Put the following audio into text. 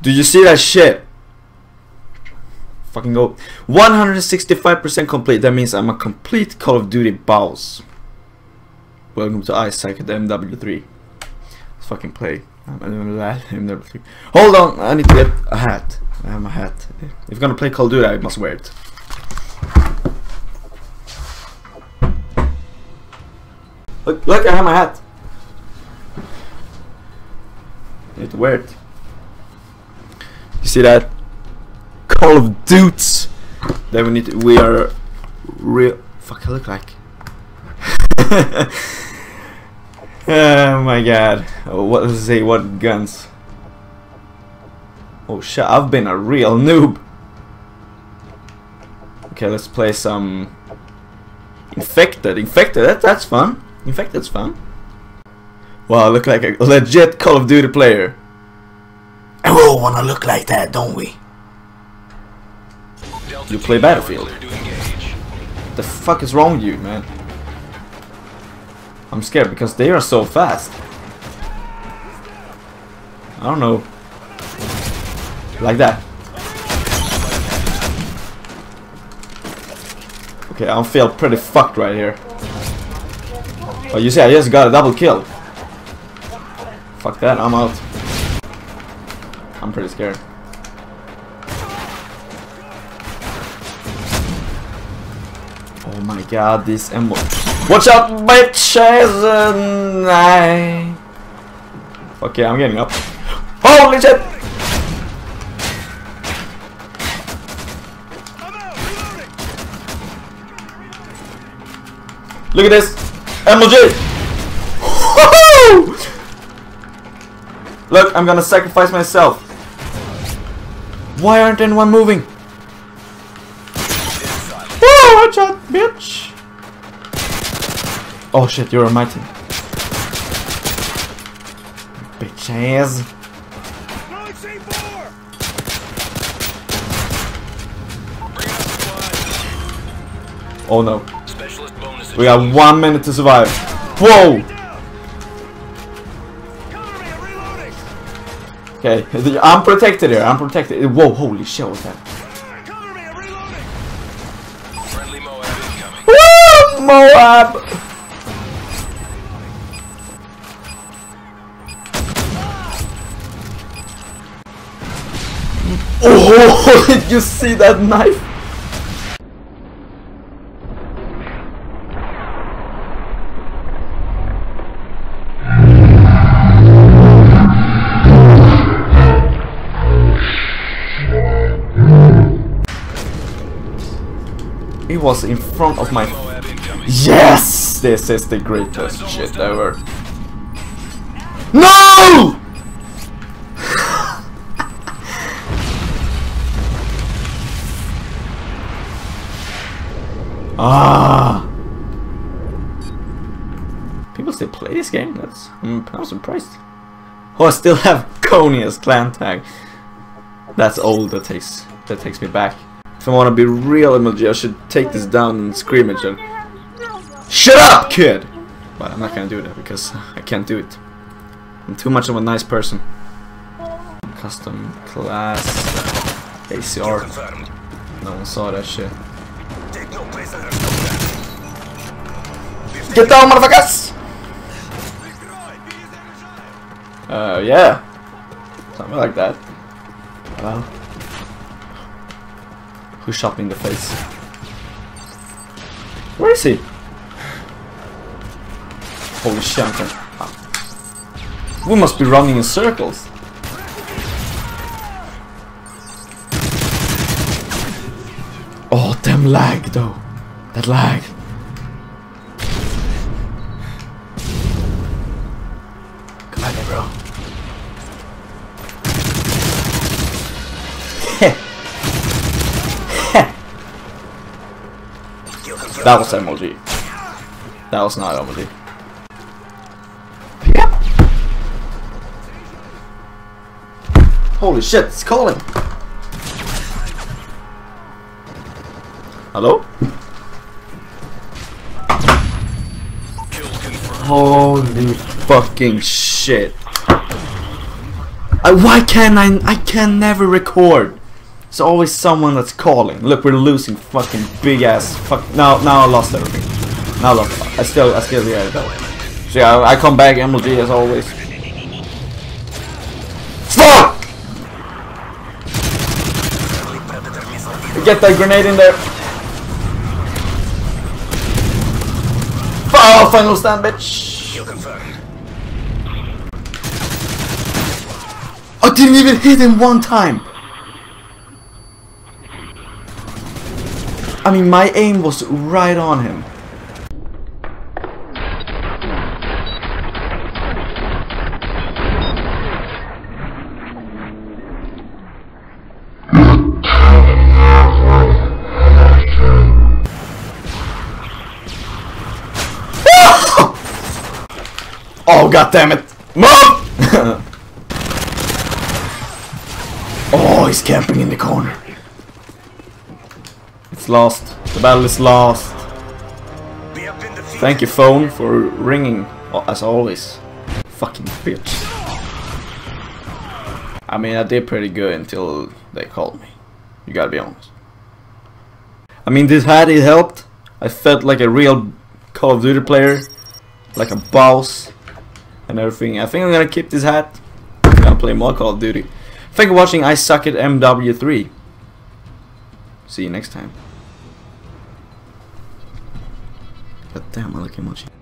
Did you see that shit? Fucking go. 165% complete. That means I'm a complete Call of Duty boss. Welcome to I suck at MW3. Let's fucking play. MW3. Hold on, I need to get a hat. I have my hat. If you're gonna play Call of Duty, I must wear it. Look, look, I have my hat. I need to wear it. You see that? Call of Dudes. Then we need to, we are real. Fuck, I look like. oh my god. What does it say? What guns? Oh shit, I've been a real noob. Okay, let's play some Infected. Infected, that, that's fun. Infected's fun. Wow, I look like a legit Call of Duty player. All wanna look like that, don't we? You play Battlefield. The fuck is wrong with you, man? I'm scared because they are so fast. I don't know. Like that. Okay, I feel pretty fucked right here. Oh, you see, I just got a double kill. Fuck that, I'm out. I'm pretty scared. Oh my god, this ammo. Watch out, bitches! Uh, okay, I'm getting up. Holy shit! Look at this! MLG! Look, I'm gonna sacrifice myself. Why aren't anyone moving? Whoa, watch out, bitch! Oh shit, you're on my team. Bitch ass. Oh no. We got one minute to survive. Whoa! Okay, I'm protected here. I'm protected. Whoa, holy shit, what's that? Woo! Moab! Oh, did you see that knife? It was in front of my... Yes! This is the greatest shit ever. No! ah! People still play this game? That's... I'm, I'm surprised. Oh, I still have Coney as clan tag. That's old. That takes that takes me back. If I want to be real emoji, I should take this down and scream at you. Shut up, kid! But I'm not gonna do that because I can't do it. I'm too much of a nice person. Custom class ACR. No one saw that shit. Get down, motherfuckers! Uh, yeah. Something like that. Well. Who shot me in the face? Where is he? Holy shit, We must be running in circles. Oh, damn lag though. That lag. Come here, bro. That was emoji. That was not emoji. Yep. Holy shit, it's calling. Hello? Holy fucking shit. I why can't I? I can never record. There's always someone that's calling. Look, we're losing fucking big ass. Fuck. Now, now I lost everything. Now I lost. I still, I still it though. So yeah, I, I come back MLG as always. Fuck! Get that grenade in there. Oh, final stand, bitch. I didn't even hit him one time. I mean, my aim was right on him. Oh god damn it! Move! oh, he's camping in the corner. Lost. The battle is lost. Thank you, phone, for ringing as always. Fucking bitch. I mean, I did pretty good until they called me. You gotta be honest. I mean, this hat it helped. I felt like a real Call of Duty player, like a boss, and everything. I think I'm gonna keep this hat. I'm gonna play more Call of Duty. Thank you for watching. I suck at MW3. See you next time. Damn, I like emoji.